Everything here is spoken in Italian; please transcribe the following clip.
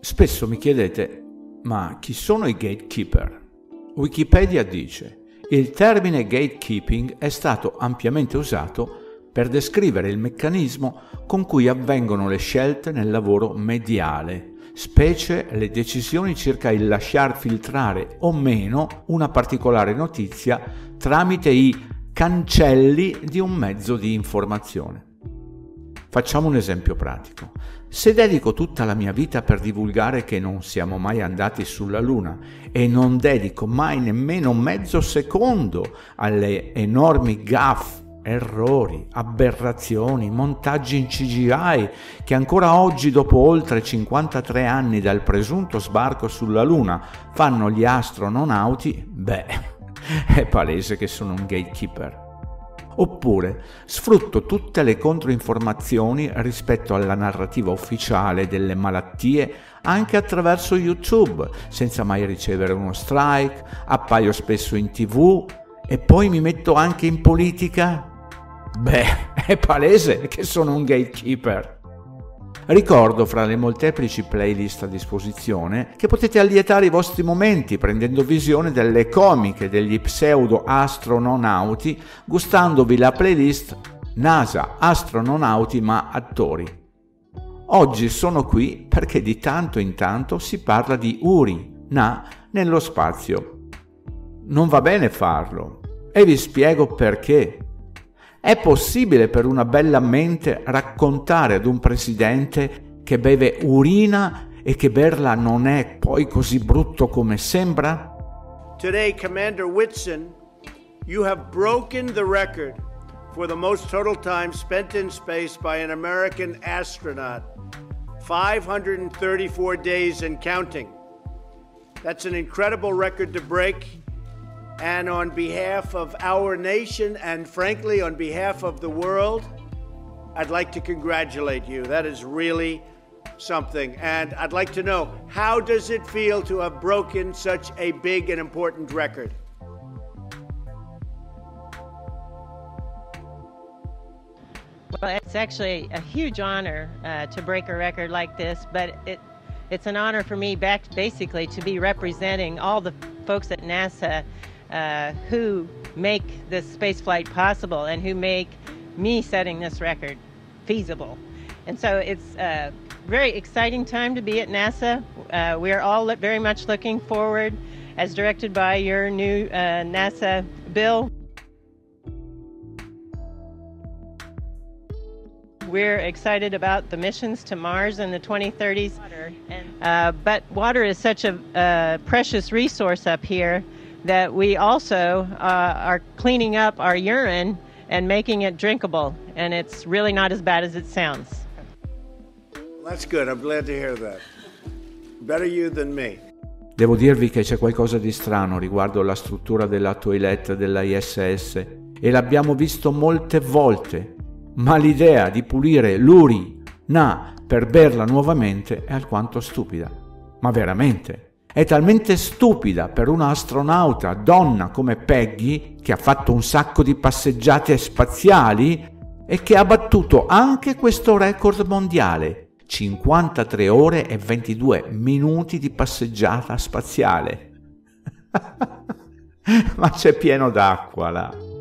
Spesso mi chiedete, ma chi sono i gatekeeper? Wikipedia dice, il termine gatekeeping è stato ampiamente usato per descrivere il meccanismo con cui avvengono le scelte nel lavoro mediale, specie le decisioni circa il lasciar filtrare o meno una particolare notizia tramite i cancelli di un mezzo di informazione. Facciamo un esempio pratico. Se dedico tutta la mia vita per divulgare che non siamo mai andati sulla Luna e non dedico mai nemmeno mezzo secondo alle enormi gaff, errori, aberrazioni, montaggi in CGI che ancora oggi, dopo oltre 53 anni dal presunto sbarco sulla Luna, fanno gli astronauti, beh, è palese che sono un gatekeeper. Oppure sfrutto tutte le controinformazioni rispetto alla narrativa ufficiale delle malattie anche attraverso YouTube, senza mai ricevere uno strike, appaio spesso in tv e poi mi metto anche in politica? Beh, è palese che sono un gatekeeper. Ricordo fra le molteplici playlist a disposizione che potete allietare i vostri momenti prendendo visione delle comiche degli pseudo astrononauti, gustandovi la playlist NASA astrononauti ma attori. Oggi sono qui perché di tanto in tanto si parla di Uri, Na, nello spazio. Non va bene farlo e vi spiego perché. È possibile per una bella mente raccontare ad un presidente che beve urina e che berla non è poi così brutto come sembra? Today, Commander Whitson, you have broken the record for the most total time spent in space by an American astronaut 534 days and counting. That's an incredible record to break. And on behalf of our nation and frankly on behalf of the world, I'd like to congratulate you. That is really something. And I'd like to know how does it feel to have broken such a big and important record? Well, it's actually a huge honor uh, to break a record like this, but it, it's an honor for me back basically to be representing all the folks at NASA uh, who make this space flight possible and who make me setting this record feasible. And so it's a very exciting time to be at NASA. Uh, we're all very much looking forward, as directed by your new uh, NASA bill. We're excited about the missions to Mars in the 2030s. Uh, but water is such a, a precious resource up here that we also uh, are cleaning up our urine and making it drinkable. And it's really not as bad as it sounds. That's good. I'm glad to hear that. Better you than me. Devo dirvi che c'è qualcosa di strano riguardo la struttura della toilette della ISS e l'abbiamo visto molte volte, ma l'idea di pulire l'uri, na, per berla nuovamente è alquanto stupida. Ma veramente, è talmente stupida per una astronauta donna come Peggy, che ha fatto un sacco di passeggiate spaziali e che ha battuto anche questo record mondiale, 53 ore e 22 minuti di passeggiata spaziale. Ma c'è pieno d'acqua là.